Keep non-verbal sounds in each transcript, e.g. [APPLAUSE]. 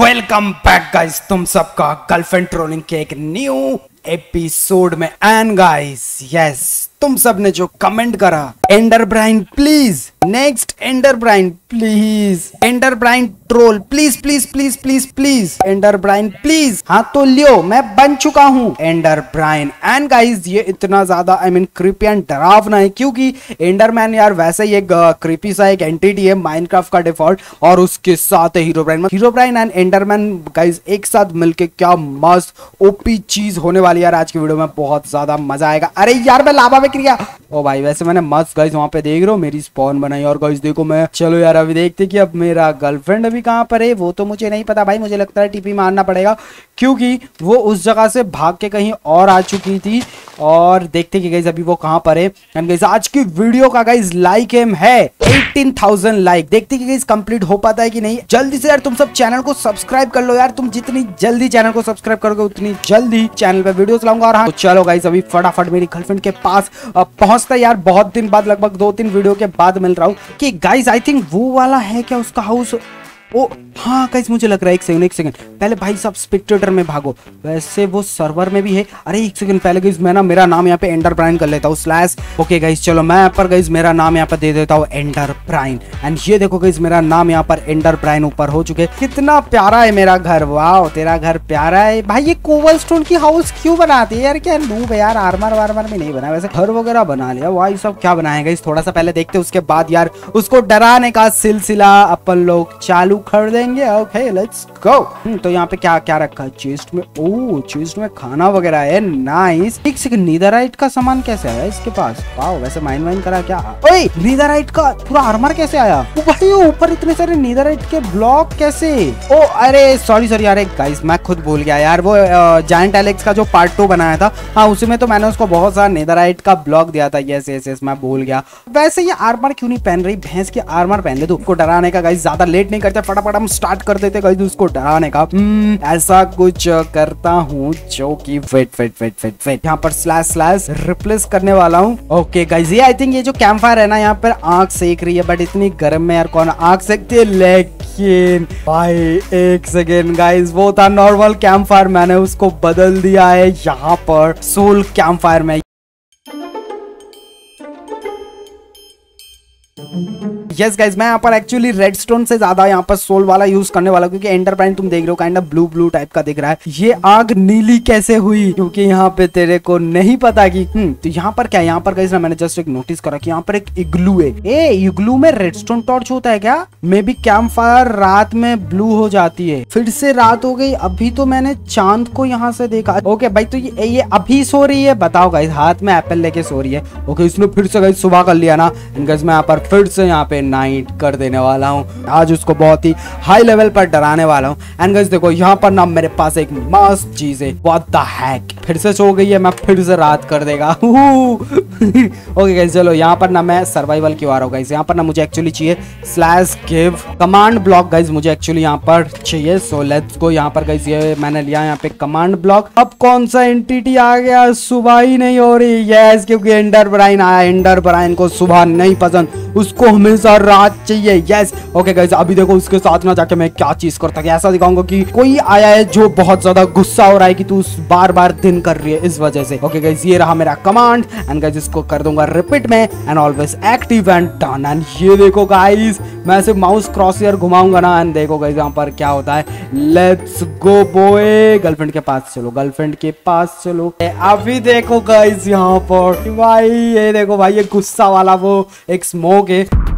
Welcome back guys तुम सबका girlfriend trolling के एक न्यू एपिसोड में। एंड गाइस यस तुम सबने जो कमेंट करा Enderbrine please next Enderbrine please Enderbrine troll please please please please please Enderbrine please हाँ तो लियो, मैं बन चुका हूँ। एंडर ब्राइन एंड गाइस ये इतना ज़्यादा आई मीन क्रिपी एंड डरावना है, क्योंकि एंडरमैन यार वैसे ही एक क्रिपी सा एक एंटिटी है माइनक्राफ्ट का डिफ़ॉल्ट और उसके साथ Herobrine Herobrine and Enderman guys एक साथ मिलके क्या मस्त ओपी चीज़ होने वाली यार आज की वीडियो में, बहुत ज़्यादा मज़ा आएगा। अरे यार, मैं लाभा में क्रिया ओ भाई वैसे मैंने मस्त गाइस वहाँ पे देख रहा हो मेरी स्पॉन बनाई और गाइस देखो मैं। चलो यार अभी देखते कि अब मेरा गर्लफ्रेंड अभी कहाँ पर है वो तो मुझे नहीं पता भाई मुझे लगता है टीपी मारना पड़ेगा क्योंकि वो उस जगह से भाग के कहीं और आ चुकी थी। और देखते कि गाइस अभी वो कहाँ पर है। एंड गाइस आज की वीडियो का गाइस लाइक एम है 18,000 लाइक देखते कि गाइस कंप्लीट हो पाता है कि नहीं। जल्दी से यार तुम सब चैनल को सब्सक्राइब कर लो यार। तुम जितनी जल्दी चैनल को सब्सक्राइब करोगे उतनी जल्दी चैनल पर वीडियो लाऊँगा। और हाँ तो चलो गाइस अभी फटाफट मेरी गर्लफ्रेंड के पास पहुँचता यार, बहुत दिन बाद, लगभग दो तीन वीडियो के बाद मिल रहा हूँ। कि गाइज़ आई थिंक वो वाला है क्या उसका हाउस ओ हाँ गाइस मुझे लग रहा है, एक सेकंड एक सेकंड पहले भाई सब स्पेक्टेटर में भागो। वैसे वो सर्वर में भी है। अरे, एक सेकंड पहले गाइस मैं ना, मेरा नाम यहाँ पे एंडर प्राइन कर लेता हूँ स्लैश ओके गाइस चलो, मैं यहाँ पर गाइस मेरा नाम यहाँ पर दे देता हूँ एंडर प्राइन एंड ये देखो गाइस मेरा नाम यहाँ पर एंडर प्राइन ऊपर हो चुके कितना प्यारा है मेरा घर। वाह तेरा घर प्यारा है। भाई, ये कोवल स्टोन की हाउस क्यों बनाती है यार? क्या नूब है यार। आर्मर वार्मर में नहीं बना। वैसे घर वगैरह बना लिया। वाह सब क्या बनाएगा इस थोड़ा सा पहले देखते उसके बाद यार, उसको डराने का सिलसिला अपन लोग चालू कर देंगे ओके लेट्स गो तो यहाँ पे क्या क्या रखा है? चेस्ट में ओ चेस्ट में खाना वगैरह है नाइस एक सेकंड नीदराइट का सामान कैसे आया इसके पास? वाओ वैसे माइन वाइन करा क्या? ओए नीदराइट का पूरा आर्मर कैसे आया? ओ भाई, ऊपर इतने सारे नीदराइट के ब्लॉक कैसे? ओ, अरे सॉरी सॉरी अरे गाइस मैं खुद भूल गया यार, वो जायंट एलेक्स का जो पार्ट टू बनाया था हाँ उसी में तो मैंने उसको बहुत सारा नीदराइट का ब्लॉक दिया था यस यस यस मैं भूल गया। वैसे ये आर्मर क्यों नहीं पहन रही? भैंस की आर्मर पहन ले तू को डराने का गाइस ज़्यादा लेट नहीं करते फटाफट हम स्टार्ट कर देते गाइस उसको डराने का। hmm, ऐसा कुछ करता हूँ जो कि wait wait wait wait wait यहाँ पर स्लैश स्लैश रिप्लेस करने वाला हूँ। ओके गाइस ये आई थिंक ये जो कैंप फायर है ना यहाँ पर आँख सेक रही है बट इतनी गर्म में यार कौन आँख सेकती है? लेकिन भाई एक सेकेंड गाइस वो था नॉर्मल कैंप फायर मैंने उसको बदल दिया है। यहाँ पर सोल कैंप फायर में यस गाइज़ मैं यहाँ पर एक्चुअली रेड स्टोन से ज़्यादा यहाँ पर सोल वाला यूज़ करने वाला क्योंकि एंटर प्राइन तुम देख रहे हो kind of blue blue type का दिख रहा है। ये आग नीली कैसे हुई? क्योंकि यहाँ पे तेरे को नहीं पता कि हम्म तो यहाँ पर क्या यहाँ पर गाइज़ ना मैंने जस्ट एक नोटिस करा कि यहाँ पर एक इग्लू है। ए इग्लू में रेड स्टोन टॉर्च होता है क्या? मे बी कैंप फायर रात में ब्लू हो जाती है। फिर से रात हो गई अभी तो मैंने चाँद को यहाँ से देखा। ओके भाई तो ये, ये अभी सो रही है। बताओ गाइस हाथ में एप्पल लेके सो रही है। ओके इसने फिर से गाइस सुबह कर लिया ना। गाइस मैं यहाँ पर फिर से यहाँ पे नाइट कर देने वाला हूँ। आज उसको बहुत ही हाई लेवल पर डराने वाला हूँ। एंड गाइस देखो, यहाँ पर ना मेरे पास एक मस्त चीज़ है। व्हाट द हैक फिर से सो गई है, मैं फिर से रात कर देगा। [LAUGHS] ओके गाइस चलो, यहाँ पर ना मैं सर्वाइवल क्यों आ रहा हूँ यहाँ पर ना मुझे एक्चुअली चाहिए slash give command block guys मुझे एक्चुअली यहाँ पर चाहिए सो लेट्स गो यहाँ पर गाइस ये मैंने लिया यहाँ पे कमांड ब्लॉक अब कौन सा एंटिटी आ गया? सुबह ही नहीं हो रही। यस क्योंकि एंडर ब्राइन आया। एंडर ब्राइन को सुबह नहीं पसंद। उसको हमेशा रात चाहिए। यस ओके गाइस अभी देखो उसके साथ ना जाके मैं क्या चीज़ करता ऐसा दिखाऊँगा कि कोई आया है जो बहुत ज़्यादा गुस्सा हो रहा है कि तू बार बार दिन कर रही है इस वजह से। ओके गाइस ये रहा मेरा कमांड एंड गाइस इसको कर दूँगा रिपीट में and always active and done and ये देखो गाइस मैं सिर्फ़ माउस क्रॉस ईयर घुमाऊँगा ना एंड देखो गाइस यहाँ पर क्या होता है। लेट्स गो बॉय गर्लफ्रेंड के पास चलो गर्लफ्रेंड के पास चलो। अभी देखो गाइस यहाँ पर भाई, ये देखो भाई, ये गुस्सा वाला वो एक स्मोक है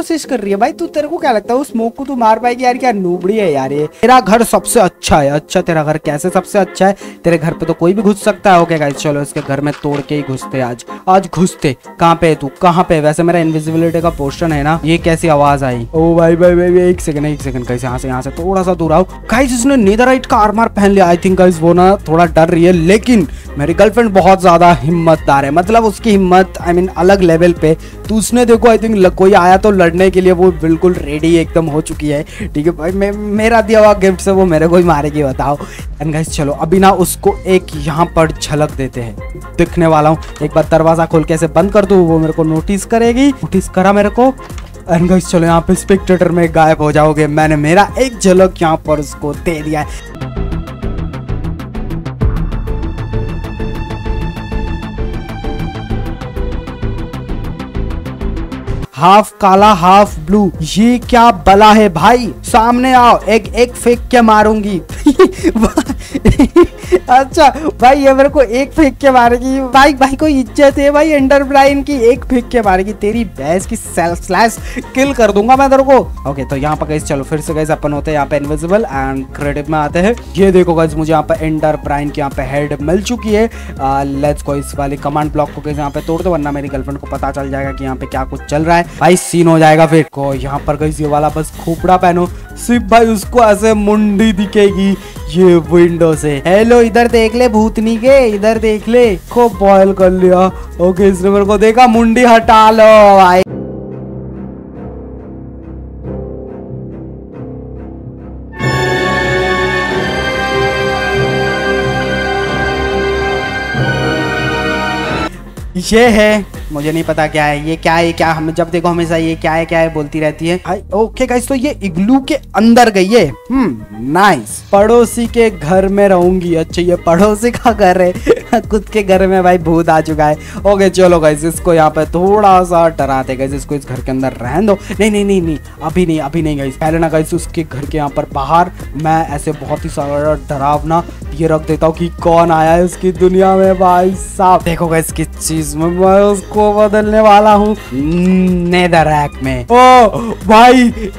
कोशिश कर रही है। भाई, तू तेरे को क्या लगता है उस स्मोक को तू मार पाएगी यार? क्या नूबड़ी है यार ये? तेरा घर सबसे अच्छा है। अच्छा तेरा घर कैसे सबसे अच्छा है? तेरे घर पे तो कोई भी घुस सकता है। ओके गाइस चलो, इसके घर में तोड़ के ही घुसते आज। आज घुसते। कहाँ पे तू? कहाँ पे वैसे मेरा इनविजिबिलिटी का पोर्शन है ना, ये कैसी आवाज़ आई? ओ भाई भाई भाई एक सेकंड एक सेकंड कैसे यहाँ से यहाँ से थोड़ा सा दूर आओ। गाइस इसने नेदराइट का आर्मर पहन लिया। आई थिंक गाइस वो ना थोड़ा डर रही है, लेकिन मेरी गर्लफ्रेंड बहुत ज़्यादा हिम्मतदार है। मतलब उसकी हिम्मत आई मीन अलग लेवल पे। तो उसने देखो आई थिंक कोई आया तो लड़ लड़ने के लिए वो बिल्कुल रेडी एकदम हो चुकी है। ठीक है भाई, मैं मेरा दिया हुआ गिफ्ट से वो मेरे को ही मारेगी, बताओ। एंड गाइस चलो, अभी ना उसको एक यहाँ पर झलक देते हैं। दिखने वाला हूँ। एक बार दरवाज़ा खोल के ऐसे बंद कर दूँ, वो मेरे को नोटिस करेगी। नोटिस करा मेरे को। एंड गाइस चलो, यहाँ पे स्पेक्टेटर में गायब हो जाओगे। मैंने मेरा एक झलक यहाँ पर उसको दे दिया है। हाफ़ काला, हाफ़ ब्लू, ये क्या बला है भाई? सामने आओ, एक एक फेंक के मारूँगी। [LAUGHS] अच्छा भाई, ये मेरे को एक फेंक के मारेगी भाई भाई को इज़्ज़त है? भाई एंडर ब्राइन की एक फेंक के मारेगी तेरी भैंस की स्लैश किल कर दूँगा मैं तेरे को। ओके तो यहाँ पर गैस चलो फिर से गैस अपन होते हैं यहाँ पे इनविजिबल एंड क्रेडिट में आते हैं। ये देखो गैस मुझे यहाँ पे एंडर ब्राइन की यहाँ पे हेड मिल चुकी है। लेट्स को इस वाली कमांड ब्लॉक को गैस यहाँ पे तोड़ दो, वरना मेरी गर्लफ्रेंड को पता चल जाएगा कि यहाँ पे क्या कुछ चल रहा है। भाई सीन हो जाएगा फिर। को यहाँ पर गैस ये वाला बस खोपड़ा पहनो। सिर्फ़ भाई उसको ऐसे मुंडी दिखेगी ये विंडो से। हेलो इधर देख ले भूतनी के, इधर देख ले। को बॉयल कर लिया। ओके इसने मेरे को देखा, मुंडी हटा लो, भाई। ये है मुझे नहीं पता क्या है, ये क्या है, क्या हम, जब देखो हमेशा ये क्या है क्या है बोलती रहती है। ओके गाइस तो ये इग्लू के अंदर गई है। हम्म नाइस पड़ोसी के घर में रहूँगी अच्छा ये पड़ोसी का घर है। [LAUGHS] खुद के घर में भाई भूत आ चुका है। ओके चलो गाइस इसको यहाँ पे थोड़ा सा डराते गाइस इसको इस घर के अंदर रहने दो। नहीं नहीं नहीं नहीं, अभी नहीं अभी नहीं गाइस पहले ना गाइस उसके घर के यहाँ पर बाहर मैं ऐसे बहुत ही सारा डरावना ये रख देता हूँ कि कौन आया है उसकी दुनिया में भाई साहब। देखो गाइस किस चीज़ में मैं उसको बदलने वाला हूँ। नेदर रैक में। ओ भाई।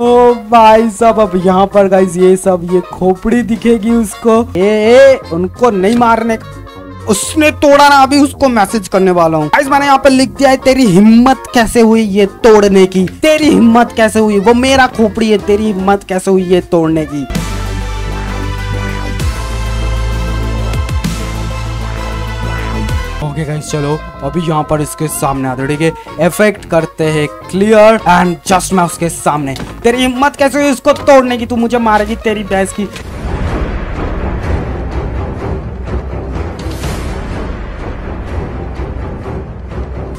ओ भाई सब अब यहाँ पर गाइस ये सब ये खोपड़ी दिखेगी उसको। ए, ए उनको नहीं मारने उसने तोड़ा ना, अभी उसको मैसेज करने वाला हूँ। मैंने यहाँ पर लिख दिया है, तेरी हिम्मत कैसे हुई ये तोड़ने की? तेरी हिम्मत कैसे हुई? वो मेरा खोपड़ी है, तेरी हिम्मत कैसे हुई ये तोड़ने की? ओके गाइस चलो, अभी यहाँ पर इसके सामने आते ठीक है? इफ़ेक्ट करते हैं क्लियर एंड जस्ट मैं उसके सामने। तेरी हिम्मत कैसे हुई इसको तोड़ने की? तू मुझे मारेगी, तेरी भैंस की।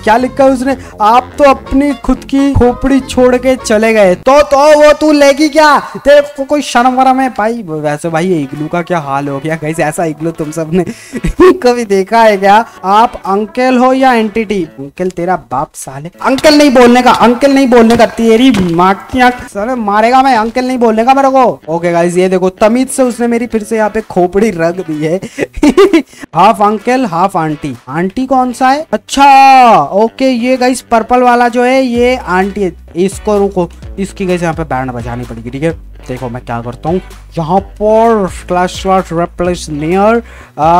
क्या लिखा है उसने? आप तो अपनी खुद की खोपड़ी छोड़ के चले गए। तो तो वो तू लेगी क्या? तेरे को कोई शर्म वरम है? भाई, वैसे भाई, इग्लू का क्या हाल हो गया? कैसे ऐसा इग्लू तुम सबने [LAUGHS] कभी देखा है क्या? आप अंकल हो या एंटिटी? अंकल तेरा बाप साले। अंकल नहीं बोलने का, अंकल नहीं बोलने का, तेरी माँ साले, मारेगा मैं, अंकल नहीं बोलने का मेरे को। ओके गाइस, ये देखो, तमीज से उसने मेरी फिर से यहाँ पे खोपड़ी रख दी है। [LAUGHS] Half uncle, half aunty. Aunty कौन सा है? अच्छा ओके, ये गाइस पर्पल वाला जो है, ये आंटी इसको रुको। इसकी गाइस यहाँ पे बैंड बजानी पड़ेगी, ठीक है? देखो मैं क्या करता हूँ। यहाँ पर slash replace near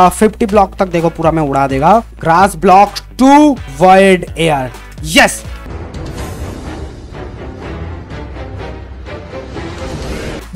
fifty block तक देखो, पूरा मैं उड़ा देगा। Grass block to wide air yes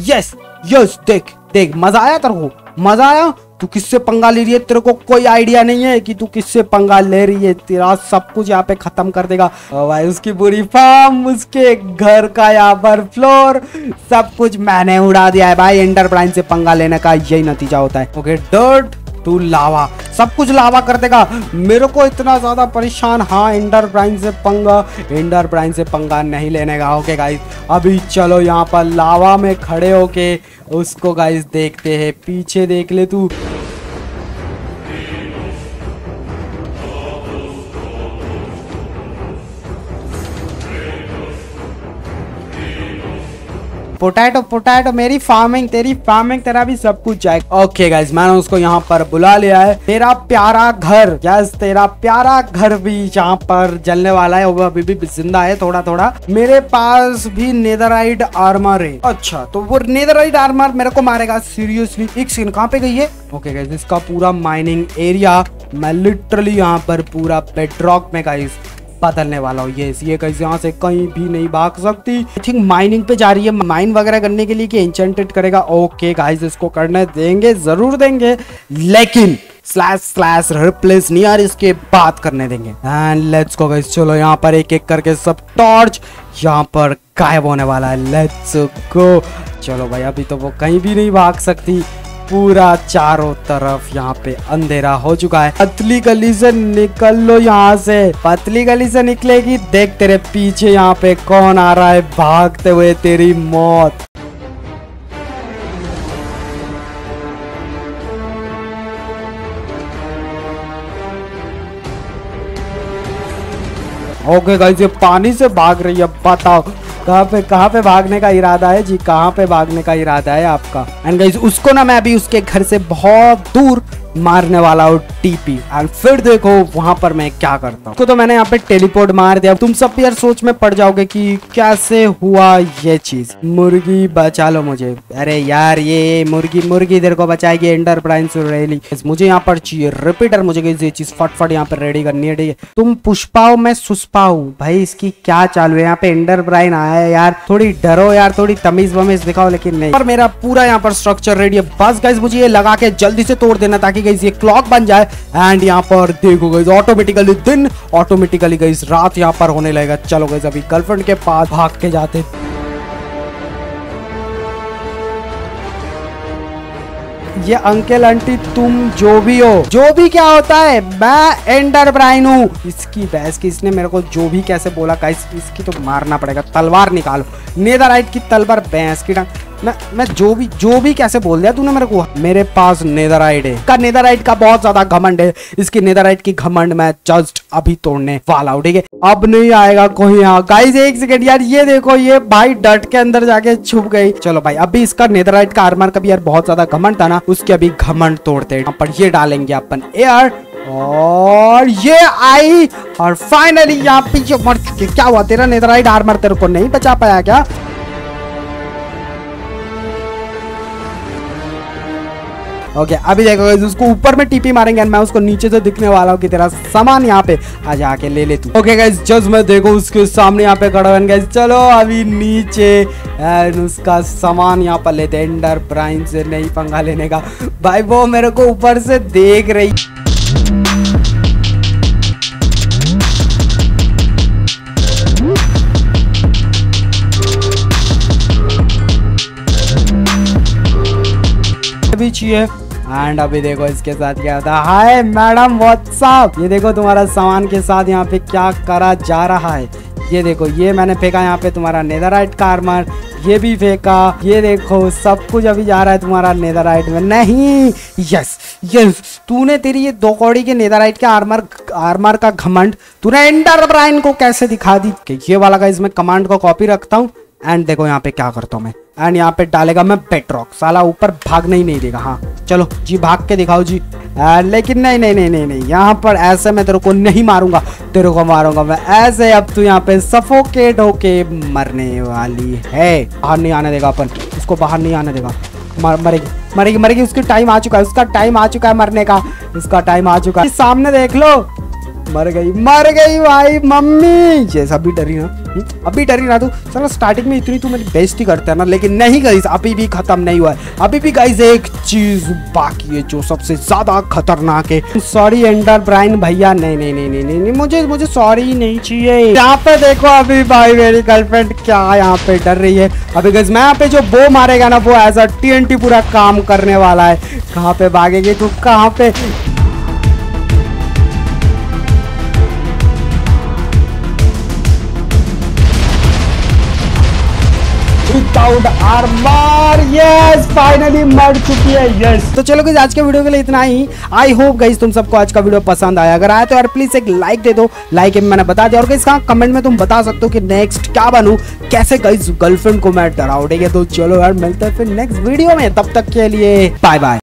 yes yes देख देख, मज़ा आया तेरे को। मज़ा आया? तू किससे पंगा ले रही है? तेरे को कोई आइडिया नहीं है कि तू किससे पंगा ले रही है? तेरा सब कुछ यहाँ पे खत्म कर देगा। भाई, उसकी बुरी फॉर्म उसके घर का यहाँ पर फ्लोर सब कुछ मैंने उड़ा दिया है भाई। एंटरप्राइज से पंगा लेने का यही नतीजा होता है। ओके डर्ट तू लावा, सब कुछ लावा कर देगा। मेरे को इतना ज़्यादा परेशान हाँ इंडर ब्राइन से पंगा इंडर ब्राइन से पंगा नहीं लेने का। ओके गाइस अभी चलो यहाँ पर लावा में खड़े होके उसको गाइस देखते हैं। पीछे देख ले तू। पोटैटो पोटैटो मेरी फ़ार्मिंग तेरी फ़ार्मिंग तेरा भी सब कुछ जाएगा ओके गाइज़ मैंने उसको यहाँ पर बुला लिया है। तेरा प्यारा घर यस तेरा प्यारा घर भी यहाँ पर जलने वाला है। वो अभी भी ज़िंदा है थोड़ा थोड़ा मेरे पास भी नेदराइड आर्मर है। अच्छा तो वो नेदराइड आर्मर मेरे को मारेगा। सीरियसली एक सीन कहाँ पे गई है? ओके गाइज़ इसका पूरा माइनिंग एरिया मैं लिटरली यहाँ पर पूरा पेट्रॉक में गाइज़ बदलने वाला हूँ। ये ये कैसे यहाँ से कहीं भी नहीं भाग सकती। आई थिंक माइनिंग पे जा रही है। माइन वगैरह करने के लिए कि इंचेंटेड करेगा। ओके गाइस इसको करने देंगे। ज़रूर देंगे। लेकिन स्लैश स्लैश रिप्लेस नियर इसके बात करने देंगे। एंड लेट्स गो गाइस चलो, यहाँ पर एक एक करके सब टॉर्च यहाँ पर गायब होने वाला है। लेट्स गो चलो भाई, अभी तो वो कहीं भी नहीं भाग सकती। पूरा चारों तरफ़ यहाँ पे अंधेरा हो चुका है। पतली गली से निकल लो यहाँ से। पतली गली से निकलेगी। देख तेरे पीछे यहाँ पे कौन आ रहा है भागते हुए तेरी मौत। ओके गाइस ये पानी से भाग रही है। बताओ कहाँ पे कहाँ पे भागने का इरादा है? जी, कहाँ पे भागने का इरादा है आपका? एंड गाइज़ उसको ना मैं अभी उसके घर से बहुत दूर मारने वाला हूँ टीपी। एंड फिर देखो वहाँ पर मैं क्या करता हूँ। तो मैंने यहाँ पे टेलीपोर्ट मार दिया। तुम सब यार सोच में पड़ जाओगे कि कैसे हुआ ये चीज़। मुर्गी, बचा लो मुझे। अरे यार ये मुर्गी मुर्गी देर को बचाएगी एंडर प्राइन रेली मुझे यहाँ पर चाहिए रिपीटर मुझे ये चीज़ फटफट यहाँ पर रेडी करनी है, ठीक है। तुम पुष्पाओ मैं सुष्पाऊ भाई इसकी क्या चालू है यहाँ पे एंडर ब्राइन आया है यार। थोड़ी डरो यार, थोड़ी तमीज वमीज दिखाओ, लेकिन नहीं। पर मेरा पूरा यहाँ पर स्ट्रक्चर रेडी है। बस गाइज़ मुझे ये लगा के जल्दी से तोड़ देना ताकि गई ये क्लॉक बन जाए। एंड यहाँ पर देखो गई ऑटोमेटिकली दिन ऑटोमेटिकली गई रात यहाँ पर होने लगेगा। चलो गई अभी गर्लफ्रेंड के पास भाग के जाते। ये अंकल आंटी तुम जो भी हो जो भी क्या होता है मैं एंडर ब्राइन हूँ। इसकी बहस की इसने मेरे को जो भी कैसे बोला का इस, इसकी तो मारना पड़ेगा तलवार निकालो। नेदराइट की तलवार भैंस की टांग मैं मैं जो भी जो भी कैसे बोल दिया तूने मेरे को? मेरे पास नेदराइट है। का नेदराइट का बहुत ज़्यादा घमंड है। इसकी नेदराइट की घमंड मैं जस्ट अभी तोड़ने वाला हूँ, ठीक है? अब नहीं आएगा कोई यहाँ। गाइस एक सेकंड यार, ये देखो, ये भाई डट के अंदर जाके छुप गई। चलो भाई, अभी इसका नेदराइट का आर्मर का भी यार बहुत ज़्यादा घमंड था ना, उसके अभी घमंड तोड़ते पर ये डालेंगे अपन। एयर और ये आई, और फाइनली यहाँ पे मर चुके। क्या हुआ? तेरा नेदराइट आर्मर तेरे को नहीं बचा पाया क्या? ओके अभी देखो उसको ऊपर में टीपी मारेंगे मैं उसको नीचे से दिखने वाला हूँ कि तेरा सामान यहाँ पे आ जाके ले ले तू। ओके गाइस जस्ट मैं देखो उसके सामने यहाँ पे खड़ा गया चलो अभी नीचे उसका सामान यहाँ पर लेते एंडर प्राइन से नहीं पंगा लेने का। भाई वो मेरे को ऊपर से देख रही। भी चाहिए। एंड अभी देखो इसके साथ क्या था हाय, मैडम व्हाट्सअप ये देखो तुम्हारा सामान के साथ यहाँ पे क्या करा जा रहा है। ये देखो, ये मैंने फेंका यहाँ पे तुम्हारा नेदराइट का आर्मर ये भी फेंका। ये देखो, सब कुछ अभी जा रहा है तुम्हारा नेदराइट में। नहीं! यस यस तूने तेरी ये दो कौड़ी के नेदराइट के आर्मर आर्मर का घमंड, तूने एंडर ब्राइन को कैसे दिखा दी? ये वाला का इसमें कमांड को कॉपी रखता हूँ। एंड देखो यहाँ पे क्या करता हूँ मैं। एंड यहाँ पे डालेगा मैं पेट्रॉक साला ऊपर भागने ही नहीं देगा हाँ। चलो जी भाग के दिखाओ जी। आ, लेकिन नहीं नहीं नहीं नहीं नहीं। यहाँ पर ऐसे मैं तेरे को नहीं मारूँगा। तेरे को मारूँगा मैं। ऐसे अब तू यहाँ पे सफोकेट होके मरने वाली है। बाहर नहीं आने देगा अपन। उसको बाहर नहीं आने देगा। मर, मरेगी। मरेगी मरेगी। उसकी टाइम आ चुका है। उसका टाइम आ चुका है मरने का। उसका टाइम आ चुका है। सामने देख लो। मर गई मर गई भाई मम्मी। जैसा अभी डरी ना हम्म, अभी डरी ना तू। चलो स्टार्टिंग में इतनी तू मेरी बेइज्जती करता है ना लेकिन नहीं गई अभी भी खत्म नहीं हुआ है। अभी भी गाइस एक चीज़ बाकी है जो सबसे ज़्यादा खतरनाक है। सॉरी एंडर ब्राइन भैया। नहीं नहीं नहीं नहीं नहीं, नहीं मुझे मुझे सॉरी नहीं चाहिए। यहाँ पे देखो अभी भाई मेरी गर्लफ्रेंड क्या यहाँ पे डर रही है। अभी गज मैं यहाँ पे जो बो मारेगा ना वो एज अ टी पूरा काम करने वाला है। कहाँ पे भागेगी तू? कहाँ पे? विदाउट आर्मर यस फाइनली मर चुकी है यस तो चलो गाइस आज के वीडियो के लिए इतना ही। आई होप गाइस तुम सबको आज का वीडियो पसंद आया। अगर आया तो यार प्लीज़ एक लाइक दे दो। लाइक मैंने बता दिया। और गाइस कहाँ कमेंट में तुम बता सकते हो कि नेक्स्ट क्या बनूं। कैसे गाइस गर्लफ्रेंड को मैं डराउडेगा तो चलो यार, मिलते हैं फिर नेक्स्ट वीडियो में। तब तक के लिए बाय बाय